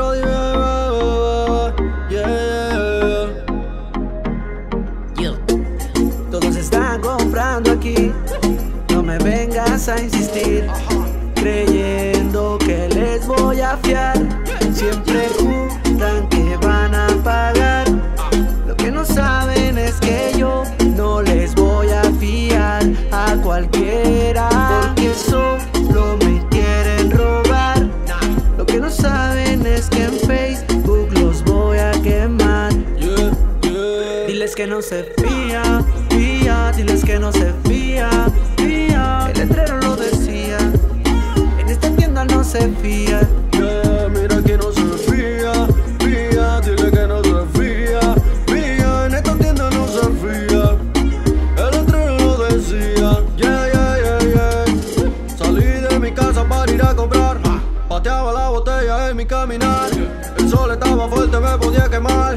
otro. Todos están comprando aquí. No me vengas a insistir. Creyendo que les voy a fiar. Siempre juntan que van a Diles que no se fía, fía, diles que no se fía, fía. El letrero lo decía, en esta tienda no se fía. Yeah, mira que no se fía, fía, dile que no se fía, fía, en esta tienda no se fía. El otro lo decía, yeah, yeah, yeah, yeah. Salí de mi casa para ir a comprar, pateaba la botella en mi caminar. El sol estaba fuerte, me podía quemar.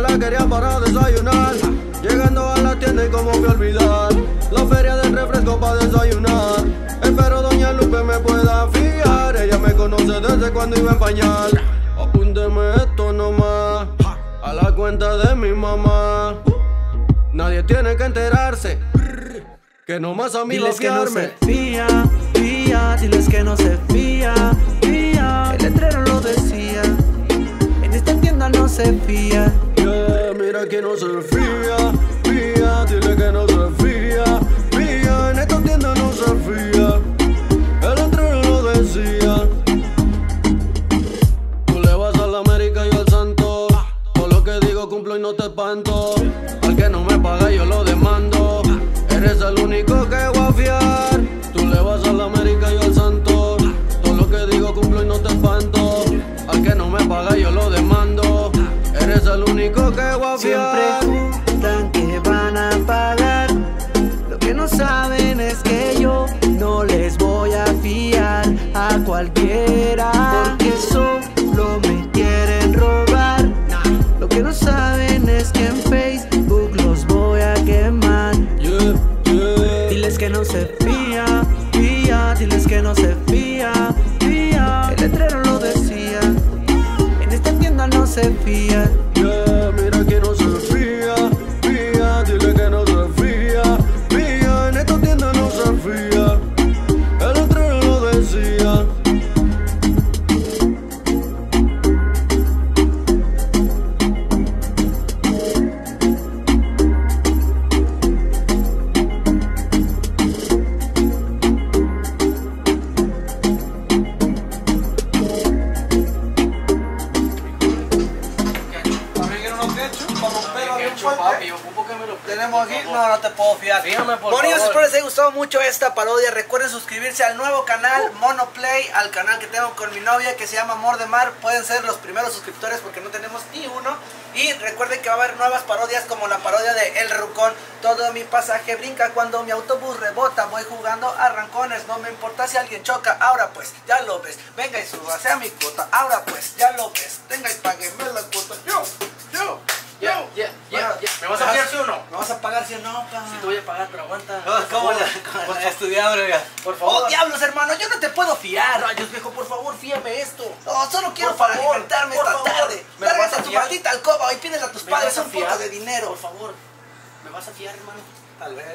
La quería para desayunar. Llegando a la tienda y como me olvidar la feria del refresco para desayunar. Espero doña Lupe me pueda fiar. Ella me conoce desde cuando iba en pañal. Apúnteme esto nomás a la cuenta de mi mamá. Nadie tiene que enterarse que nomás a mí Diles que no se fía, fía, diles que no se fía, fía. El letrero lo decía, no se fía. Yeah, mira que no se fía, fía, dile que no se fía, fía, en esta tienda no se fía, el otro lo decía. Tú le vas a la América y al Santo, por lo que digo cumplo y no te espanto, al que no me paga yo lo demando, eres el único que que Siempre juntan que van a pagar. Lo que no saben es que yo no les voy a fiar a cualquiera. Porque solo me quieren robar. Lo que no saben es que en Facebook los voy a quemar. Diles que no se fía, fía, diles que no se fía, fía. El letrero lo decía, en esta tienda no se fía. Romperlo bien Ketchup, papi, fuerte. yo ocupo que me lo Tenemos aquí, no, no te puedo fiar. Fíjame, por Bueno, favor. espero les haya gustado mucho esta parodia. Recuerden suscribirse al nuevo canal Monoplay, al canal que tengo con mi novia que se llama Amor de Mar. Pueden ser los primeros suscriptores porque no tenemos ni uno. Y recuerden que va a haber nuevas parodias como la parodia de El Rucón. Todo mi pasaje brinca cuando mi autobús rebota. Voy jugando a rancones, no me importa si alguien choca. Ahora pues, ya lo ves. Venga y súbase a mi cuota. Ahora pues, ya lo ves. Pero aguanta. Ah, ¿Cómo Por la, la oiga? Por favor. Oh, diablos, hermano, yo no te puedo fiar. Rayos, viejo, por favor, fíjame esto. No, solo quiero Por para favor, alimentarme por esta favor. tarde. ¿Me Lárgate a tu maldita alcoba y pídele a tus ¿Me padres a un poco de dinero. Por favor, ¿me vas a fiar, hermano? Tal vez.